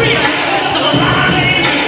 freedom So alive.